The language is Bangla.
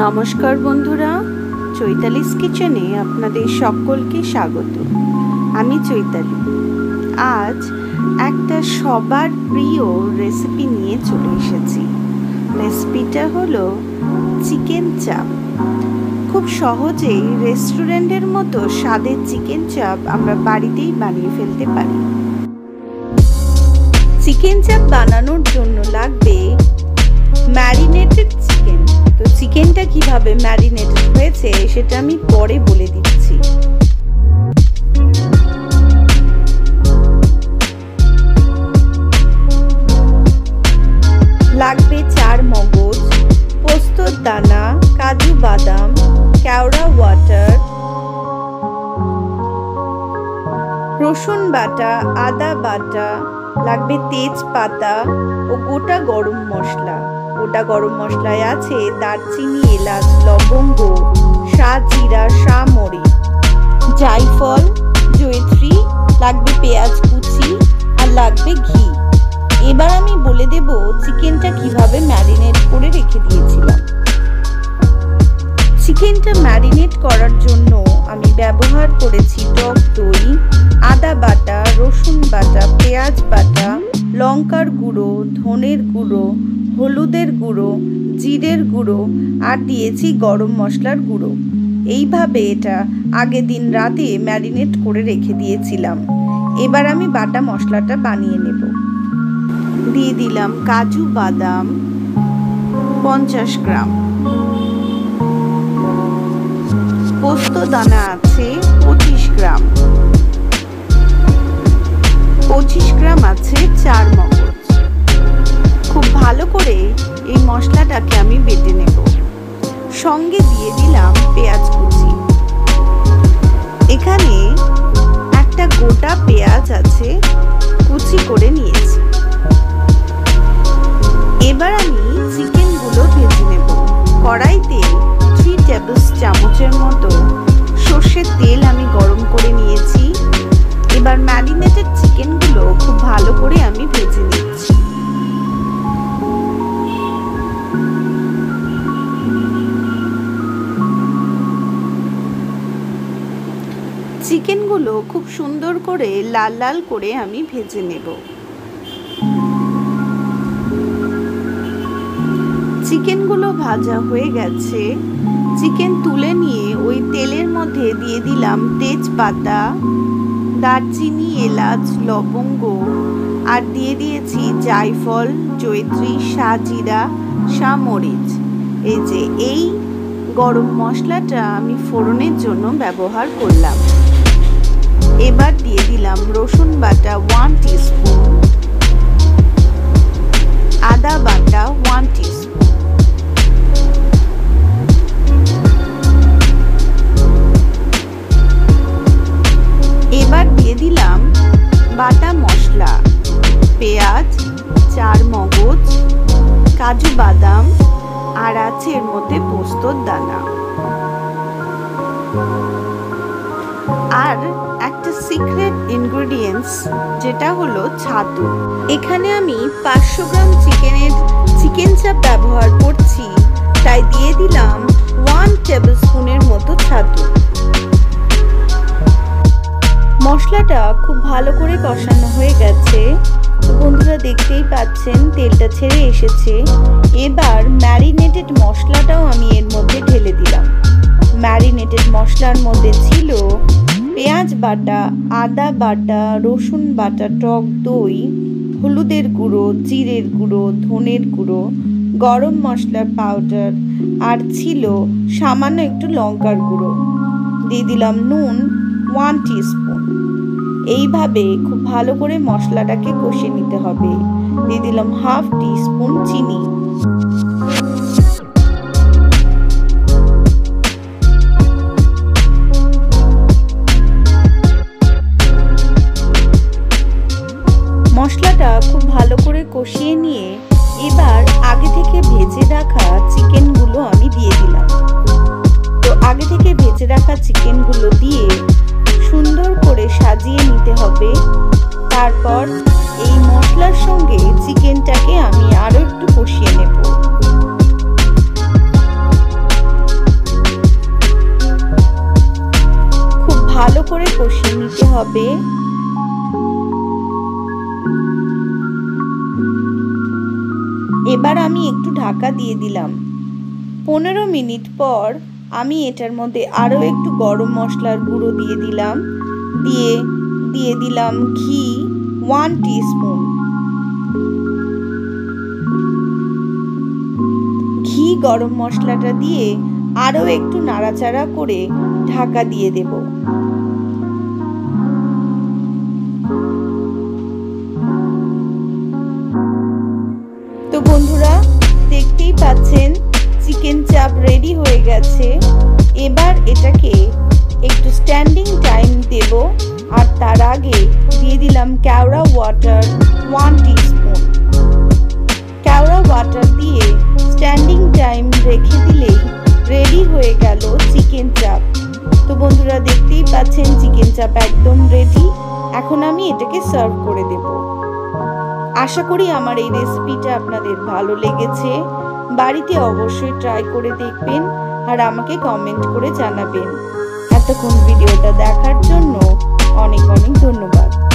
নমস্কার বন্ধুরা, চৈতালিস কিচেনে আপনাদের সকলকে স্বাগত। আমি চৈতালি। আজ একটা সবার প্রিয় রেসিপি নিয়ে চলে এসেছি। রেসিপিটা হলো চিকেন চাপ। খুব সহজেই রেস্টুরেন্টের মতো স্বাদের চিকেন চাপ আমরা বাড়িতেই বানিয়ে ফেলতে পারি। চিকেন চাপ বানানোর জন্য লাগবে ম্যারিনেটেড চিকেন তো চিকেনটা কীভাবে ম্যারিনেটেড হয়েছে সেটা আমি পরে বলে দিচ্ছি। লাগবে চার মগজ পোস্তর দানা, কাজু বাদাম, কেওড়া ওয়াটার, রসুন বাটা, আদা বাটা, লাগবে তেজপাতা ও গোটা গরম মশলা। গোটা গরম মশলায় আছে দারচিনি, এলাচ, লবঙ্গ জিরা মরি জাইফল, জয়ত্রী, লাগবে পেঁয়াজ কুচি আর লাগবে ঘি। এবার আমি বলে দেব চিকেনটা কীভাবে ম্যারিনেট করে রেখে দিয়েছিলাম। চিকেনটা ম্যারিনেট করার জন্য আমি ব্যবহার করেছি টক দই, আদা বাটা, রসুন বাটা লঙ্কার গুঁড়ো, ধনের গুঁড়ো, হলুদের গুঁড়ো, জিরের গুঁড়ো আর দিয়েছি গরম মশলার গুঁড়ো। এইভাবে এটা আগের দিন রাতে ম্যারিনেট করে রেখে দিয়েছিলাম। এবার আমি বাটা মশলাটা বানিয়ে নেব। দিয়ে দিলাম কাজু বাদাম পঞ্চাশ গ্রাম। পোস্ত দানা আছে পঁচিশ গ্রাম। পঁচিশ গ্রাম আছে চার মগজ খুব ভালো করে এই মশলাটাকে আমি বেটে নেব। সঙ্গে দিয়ে দিলাম পেঁয়াজ কুচি। এখানে একটা গোটা পেঁয়াজ আছে, কুচি করে নিয়েছি। এবার আমি চিকেনগুলো ভেজে নেব। কড়াইতে থ্রি টেবিল চামচের মতো সর্ষের তেল আমি গরম করে নিয়েছি। এবার ম্যারিনেটেড চিকেনগুলো খুব ভালো করে আমি ভেজে নিচ্ছি। চিকেনগুলো খুব সুন্দর করে লাল লাল করে আমি ভেজে নেব। চিকেনগুলো ভাজা হয়ে গেছে। চিকেন তুলে নিয়ে ওই তেলের মধ্যে দিয়ে দিলাম তেজপাতা দারচিনি, এলাচ, লবঙ্গ আর দিয়ে দিয়েছি জায়ফল জৈত্রী সাজিরা, সামরিচ। এই যে এই গরম মশলাটা আমি ফোড়নের জন্য ব্যবহার করলাম। এবার দিয়ে দিলাম রসুন বাটা ওয়ান টিস্পুন পেঁয়াজ, চার মগজ, কাজু বাদাম আর আছে এর মধ্যে পোস্তর দানা। আর একটা সিক্রেট ইনগ্রেডিয়েন্টস যেটা হলো ছাতু। এখানে আমি পাঁচশো গ্রাম চিকেনের চিকেন চাপ ব্যবহার করছি, তাই দিয়ে দিলাম ওয়ান টেবিল স্পুনের মতো ছাতু। মশলাটা খুব ভালো করে কষানো হয়ে দেখতেই পাচ্ছেন তেলটা ছেড়ে এসেছে। এবার ম্যারিনেটেড মশলাটাও আমি এর মধ্যে ঢেলে দিলাম। ম্যারিনেটেড মশলার মধ্যে ছিল পেঁয়াজ বাটা, আদা বাটা, রসুন বাটা, টক দই, হলুদের গুঁড়ো, জিরের গুঁড়ো, ধনের গুঁড়ো, গরম মশলার পাউডার আর ছিল সামান্য একটু লঙ্কার গুঁড়ো। দিয়ে দিলাম নুন, ওয়ান টিস্পুন। এইভাবে খুব ভালো করে মশলাটাকে কষে নিতে হবে। দিয়ে দিলাম হাফ টিস্পুন চিনি। মশলাটা খুব ভালো করে কষিয়ে নিয়ে এবার আগে থেকে ভেজে রাখা চিকেনগুলো আমি দিয়ে দিলাম। তো আগে থেকে ভেজে রাখা চিকেনগুলো দিয়ে সুন্দর করে সাজিয়ে নিতে হবে। তারপর এই মশলার সঙ্গে চিকেনটাকে আমি আরও একটু কষিয়ে নেব। খুব ভালো করে কষিয়ে নিতে হবে। এবার আমি একটু ঢাকা দিয়ে দিলাম। পনেরো মিনিট পর আমি এটার মধ্যে আরও একটু গরম মশলার গুঁড়ো দিয়ে দিলাম। দিয়ে দিয়ে দিলাম ঘি ওয়ান টিস্পুন ঘি গরম মশলাটা দিয়ে আরও একটু নাড়াচাড়া করে ঢাকা দিয়ে দেব। গেছে এবার এটাকে একটু স্ট্যান্ডিং টাইম দেব আর তার আগে দিয়ে দিলাম kewra water one teaspoon kewra water দিয়ে স্ট্যান্ডিং টাইম রেখে দিলেই রেডি হয়ে গেল চিকেন চাপ তো বন্ধুরা দেখতেই পাচ্ছেন চিকেন চাপ একদম রেডি এখন আমি এটাকে সার্ভ করে দেব। আশা করি আমার এই রেসিপিটা আপনাদের ভালো লেগেছে। বাড়িতে অবশ্যই ট্রাই করে দেখবেন। আর আমাকে কমেন্ট করে জানাবেন। এতক্ষণ ভিডিওটা দেখার জন্য অনেক অনেক ধন্যবাদ।